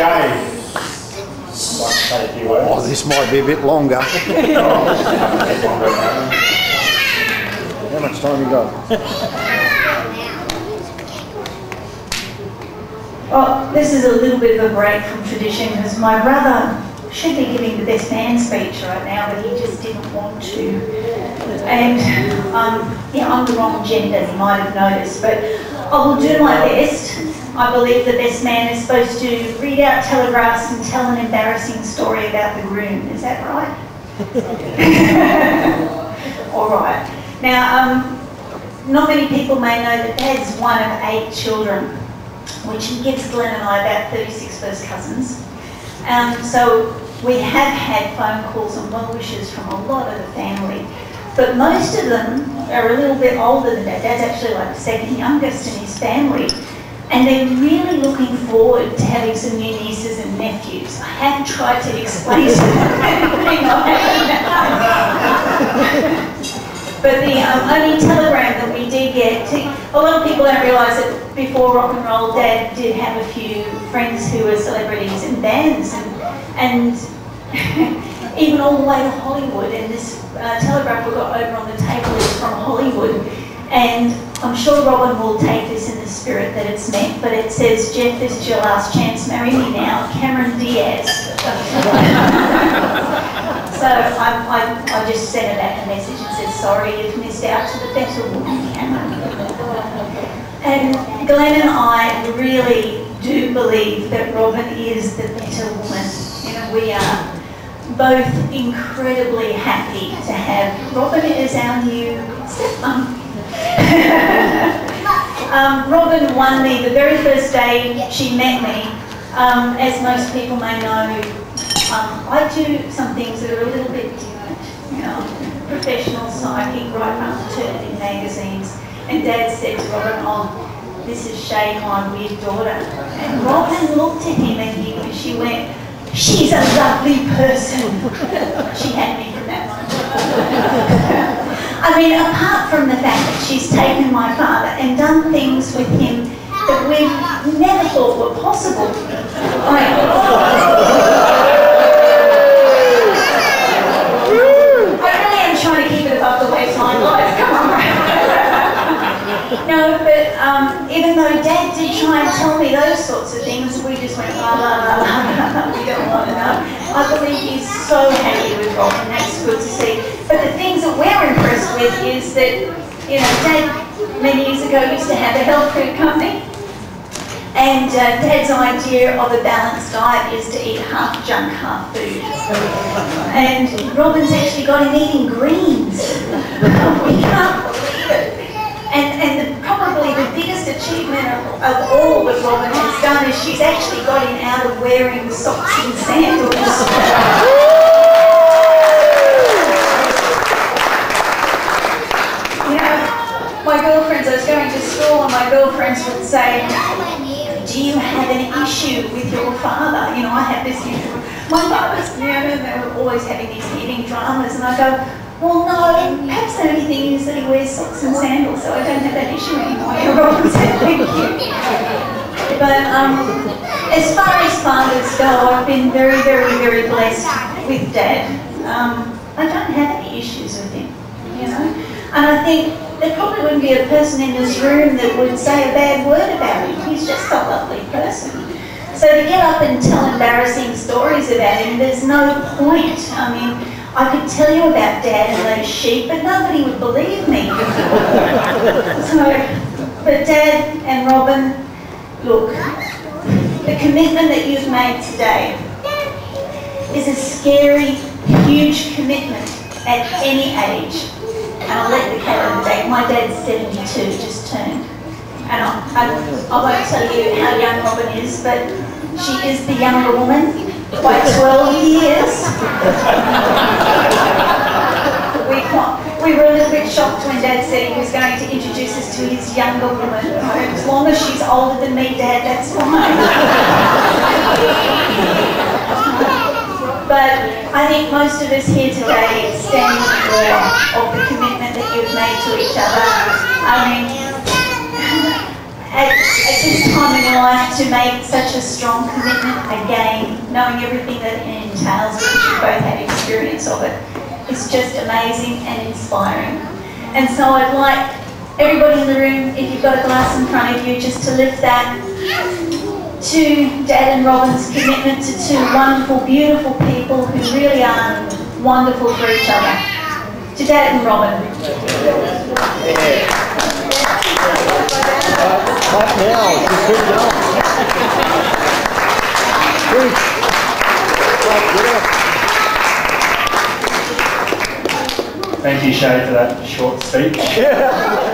Shane. Oh, this might be a bit longer. How much time you got? Well, this is a little bit of a break from tradition because my brother should be giving the best man speech right now, but he just didn't want to. And um, yeah, I'm the wrong gender, you might have noticed, but I will do my best. I believe the best man is supposed to read out telegraphs and tell an embarrassing story about the groom. Is that right? All right. Now, um, not many people may know that Dad's one of eight children, which gives Glenn and I about 36 first cousins. Um, so we have had phone calls and well wishes from a lot of the family. But most of them are a little bit older than Dad. Dad's actually like the second youngest in his family. And they're really looking forward to having some new nieces and nephews. I have tried to explain to them. But the um, only telegram that we did get, to, a lot of people don't realise that before rock and roll, Dad did have a few friends who were celebrities in bands, and, and even all the way to Hollywood. And this uh, telegram we got over on the table is from Hollywood, and I'm sure Robin will take this in the spirit that it's meant. But it says, "Jeff, this is your last chance. Marry me now, Cameron Diaz." So I, I, I just sent her back a message and said, sorry, you've missed out to the better woman, Cameron. And Glenn and I really do believe that Robin is the better woman. You know, we are both incredibly happy to have Robin as our new stepmom. um, Robin won me the very first day she met me. Um, as most people may know, um, I do some things that are a little bit different, you know, professional psychic, write maternity magazines. And Dad said to Robin, oh, this is Shé, my weird daughter. And Robin looked at him and he, she went, she's a lovely person. she had me from that moment. I mean, apart from the fact that she's taken my father and done things with him that we never thought were possible. I mean, trying to keep it above the waistline. Come on. no, but um, even though Dad did try and tell me those sorts of things, we just went la la la la. we don't want to know. I believe he's so happy with Rob, and that's good to see. But the things that we're impressed is that you know, Dad many years ago used to have a health food company. And uh, Dad's idea of a balanced diet is to eat half junk, half food. And Robin's actually got him eating greens. we can't believe it. And, and the, probably the biggest achievement of, of, all that Robin has done is she's actually got him out of wearing socks and sandals. my girlfriends, I was going to school and my girlfriends would say, do you have an issue with your father? You know, I have this issue. My father's, you know, they were always having these eating dramas, and I go, well, no, perhaps the only thing is that he wears socks and sandals, so I don't have that issue anymore. Thank you. But um, as far as fathers go, I've been very, very, very blessed with Dad. Um, I don't have any issues with him, you know. And I think there probably wouldn't be a person in this room that would say a bad word about him. He's just a lovely person. So to get up and tell embarrassing stories about him, there's no point. I mean, I could tell you about Dad and those sheep, but nobody would believe me. so, but Dad and Robin, look, the commitment that you've made today is a scary, huge commitment at any age. And I'll let the cat out of the bag. My dad's 72, just turned. And I, I, I won't tell you how young Robin is, but she is the younger woman by 12 years. we, we were a little bit shocked when Dad said he was going to introduce us to his younger woman. As long as she's older than me, Dad, that's fine. But I think most of us here today stand in awe of the commitment that you've made to each other. I mean, at, at this time in your life to make such a strong commitment again, knowing everything that it entails, because you both had experience of it. It's just amazing and inspiring. And so I'd like everybody in the room, if you've got a glass in front of you, just to lift that to Dad and Robin's commitment to two wonderful, beautiful people who really are wonderful for each other. To Dad and Robin. Clap now, just keep going. Preach. Clap, get up. Thank you, Shé, for that short speech. Yeah.